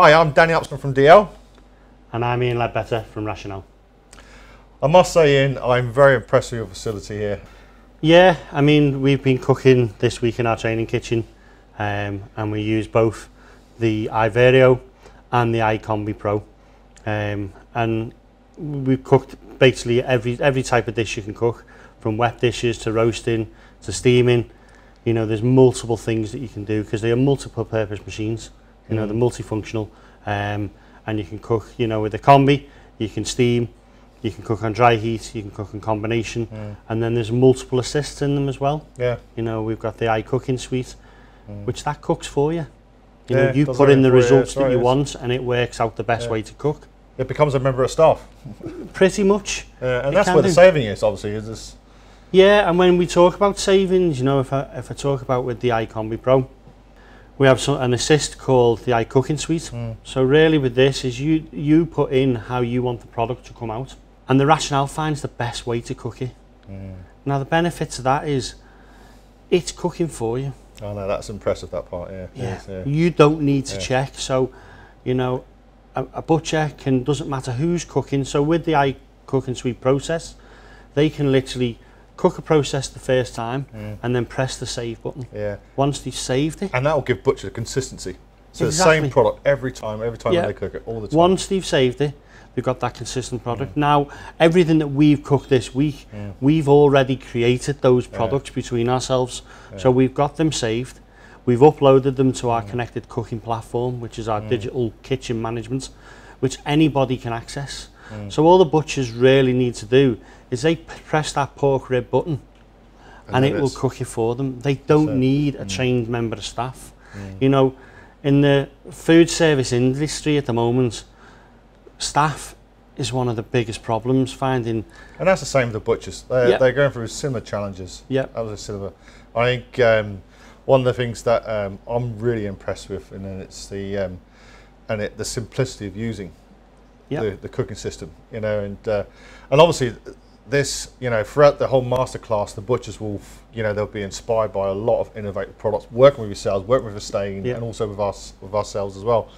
Hi, I'm Danny Upscombe from Dalziel. And I'm Ian Ledbetter from Rational. I must say, Ian, I'm very impressed with your facility here. Yeah, I mean, we've been cooking this week in our training kitchen um, and we use both the iVario and the iCombi Pro. Um, and we've cooked basically every, every type of dish you can cook, from wet dishes to roasting to steaming. You know, there's multiple things that you can do because they are multiple purpose machines. You know, Mm. they're multifunctional. Um, and you can cook, you know, with the combi, you can steam, you can cook on dry heat, you can cook in combination, Mm. and then there's multiple assists in them as well. Yeah. You know, we've got the iCooking suite, Mm. which that cooks for you. You Yeah, know, you put in the results that right, you want, and it works out the best Yeah. way to cook. It becomes a member of staff. Pretty much. Yeah, and It that's where the do. saving is, obviously, is this. Yeah, and when we talk about savings, you know, if I, if I talk about with the iCombi Pro, we have some, an assist called the iCooking Suite. Mm. So really with this is you you put in how you want the product to come out, and the Rational finds the best way to cook it. Mm. Now the benefit to that is it's cooking for you. Oh no, that's impressive. That part, yeah. Yeah. Yes, yeah. You don't need to Yeah. check. So, you know, a, a butcher can doesn't matter who's cooking. So with the i cooking suite process, they can literally cook a process the first time Mm. and then press the save button. yeah. Once they've saved it, And that will give butcher consistency. So the same product every time, every time Yeah. they cook it, all the time. once they've saved it, they've got that consistent product. Now, everything that we've cooked this week, Mm. we've already created those Yeah. products between ourselves. Yeah. So we've got them saved. We've uploaded them to our connected cooking platform, which is our Mm. digital kitchen management, which anybody can access. Mm. So all the butchers really need to do is they press that pork rib button and, it will cook it for them. They don't it. need a Mm. trained member of staff. Mm. You know, in the food service industry at the moment, staff is one of the biggest problems finding. And that's the same with the butchers. They're, Yeah. they're going through similar challenges. Yeah. That was a similar. I think um, one of the things that um, I'm really impressed with, and it's the um, and it, the simplicity of using Yeah. the, the cooking system. You know, and uh, and obviously this, you know, throughout the whole masterclass, the butchers will, you know, they'll be inspired by a lot of innovative products, working with yourselves, working with Estain, Yeah. and also with us, with ourselves as well.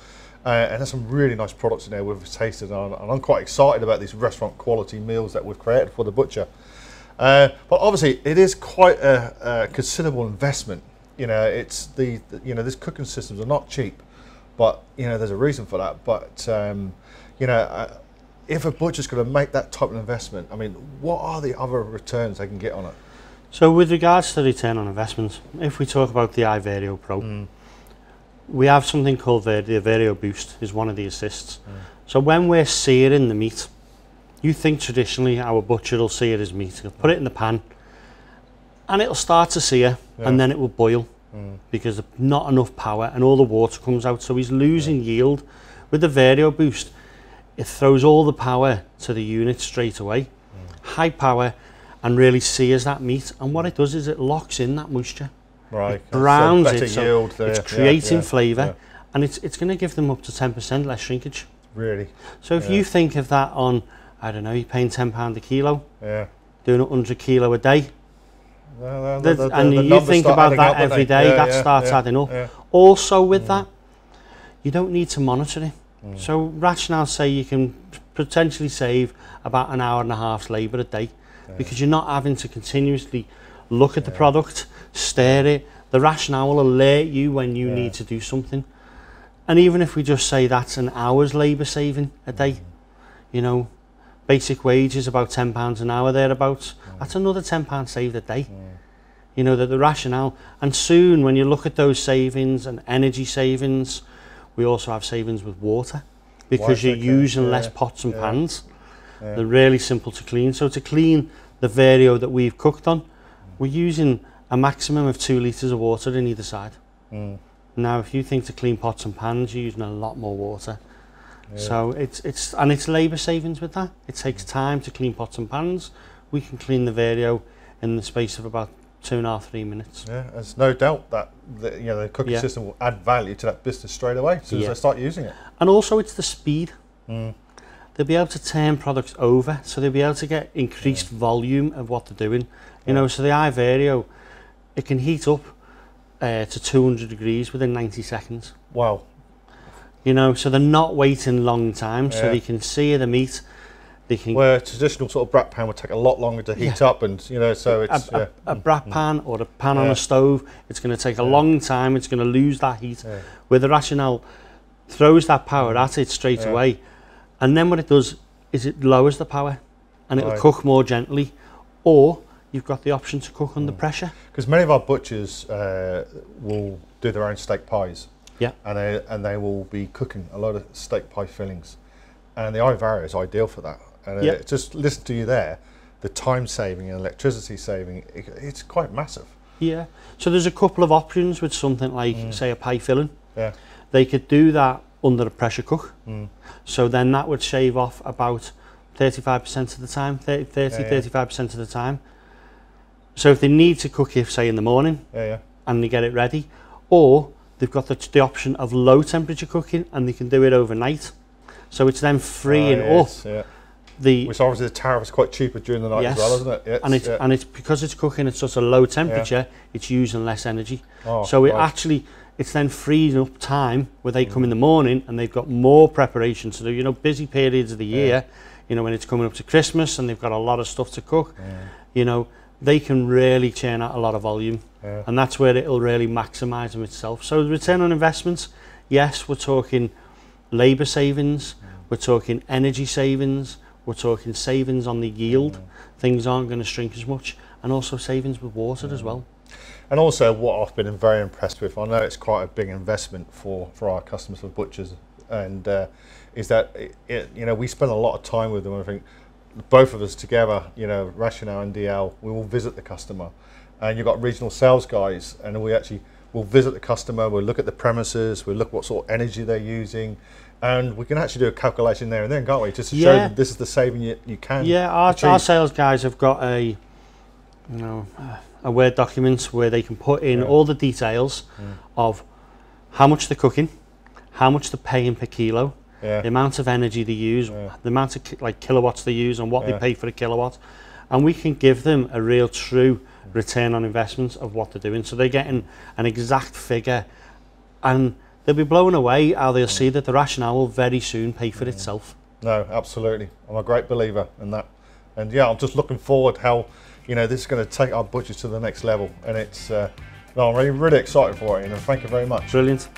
Uh, and there's some really nice products in there we've tasted, and, and I'm quite excited about these restaurant quality meals that we've created for the butcher. Uh, but obviously, it is quite a, a considerable investment. You know, it's the, the you know these cooking systems are not cheap, but you know there's a reason for that. But um, you know, uh, if a butcher's going to make that type of investment, I mean, what are the other returns they can get on it? So, with regards to return on investment, if we talk about the iVario Pro, we have something called the, the Vario Boost, is one of the assists. Mm. So, when we're searing the meat, you think traditionally our butcher will sear his meat, he'll put it in the pan, and it'll start to sear, Yeah. and then it will boil. Mm. because not enough power and all the water comes out so he's losing yield with the vario boost it throws all the power to the unit straight away high power and really sears that meat and what it does is it locks in that moisture Right. It browns so it, so yield there. it's yeah, creating yeah, flavour yeah. and it's, it's going to give them up to 10% less shrinkage Really. so if Yeah. you think of that on I don't know you're paying £10 a kilo Yeah. doing 100 kilo a day The- the- The- the- and the you think about that up, every day, Yeah, that yeah, starts yeah, adding up. Also, with Mm. that, you don't need to monitor it. Mm. So, Rational say you can potentially save about an hour and a half's labour a day because you're not having to continuously look at the product, stare it. The Rational will alert you when you need to do something. And even if we just say that's an hour's labour saving a day, Mm. you know, basic wage is about £10 an hour thereabouts. Mm. That's another £10 saved a day Mm. You know, that the Rational. And soon, when you look at those savings and energy savings, we also have savings with water because you're using less pots and yeah, pans. Yeah. They're really simple to clean. So to clean the vario that we've cooked on, we're using a maximum of two litres of water in either side. Mm. Now, if you think to clean pots and pans, you're using a lot more water. Yeah. So it's it's and it's labour savings with that. It takes time to clean pots and pans. We can clean the vario in the space of about two and a half, three minutes. Yeah, there's no doubt that the, you know the cooking Yeah. system will add value to that business straight away as soon Yeah. as they start using it. And also it's the speed. Mm. They'll be able to turn products over, so they'll be able to get increased volume of what they're doing. You Yeah. know, so the iVario, it can heat up uh, to 200 degrees within 90 seconds. Wow. You know, so they're not waiting long time, so they can see the meat. Can Where a traditional sort of brat pan would take a lot longer to heat up, and you know, so a, it's a, yeah, a brat pan or a pan on a stove. It's going to take a long time. It's going to lose that heat. Yeah. Where the Rational throws that power at it straight Yeah. away, and then what it does is it lowers the power, and it'll Right. cook more gently, or you've got the option to cook Mm. under pressure. because many of our butchers uh, will do their own steak pies. Yeah. and they and they will be cooking a lot of steak pie fillings, and the iVario is ideal for that. And uh, just listen to you there, the time saving and electricity saving, it, it's quite massive. Yeah. So there's a couple of options with something like, Mm. say, a pie filling. Yeah. They could do that under a pressure cook. Mm. So then that would shave off about 35% of the time, 30, 30 Yeah, yeah. 35% of the time. So if they need to cook it, say, in the morning Yeah, yeah, and they get it ready, or they've got the, the option of low temperature cooking and they can do it overnight. So it's then freeing Oh, up yeah. The Which obviously the tariff is quite cheaper during the night Yes. as well, isn't it? Yeah, and it's yeah. and it's because it's cooking at such a low temperature, it's using less energy. Oh, so it right. actually it's then freeing up time where they mm. come in the morning and they've got more preparation to do. You know, busy periods of the year. You know, when it's coming up to Christmas and they've got a lot of stuff to cook. You know, they can really churn out a lot of volume, Yeah. and that's where it'll really maximise them itself. So the return on investments, yes, we're talking labour savings, mm. we're talking energy savings, we're talking savings on the yield. Things aren't going to shrink as much, and also savings with water as well. And also, what I've been very impressed with, I know it's quite a big investment for, for our customers, for butchers, and uh, is that it, it, you know we spend a lot of time with them. I think both of us together, you know, Rational and Dalziel, we will visit the customer, and you've got regional sales guys, and we actually will visit the customer. We'll look at the premises, we'll look what sort of energy they're using, and we can actually do a calculation there and then, can't we? Just to show them this is the saving you, you can. Yeah, our, achieve. our sales guys have got a, you know, a Word document where they can put in Yeah. all the details mm. of how much they're cooking, how much they're paying per kilo, yeah. the amount of energy they use, Yeah. the amount of ki- like kilowatts they use, and what Yeah. they pay for a kilowatt, and we can give them a real true return on investments of what they're doing. So they're getting an exact figure, and they'll be blown away how they'll see that the Rational will very soon pay for itself. No, absolutely. I'm a great believer in that. And yeah, I'm just looking forward how, you know, this is going to take our butchers to the next level. And it's, uh, no, I'm really, really excited for it. And thank you very much. Brilliant.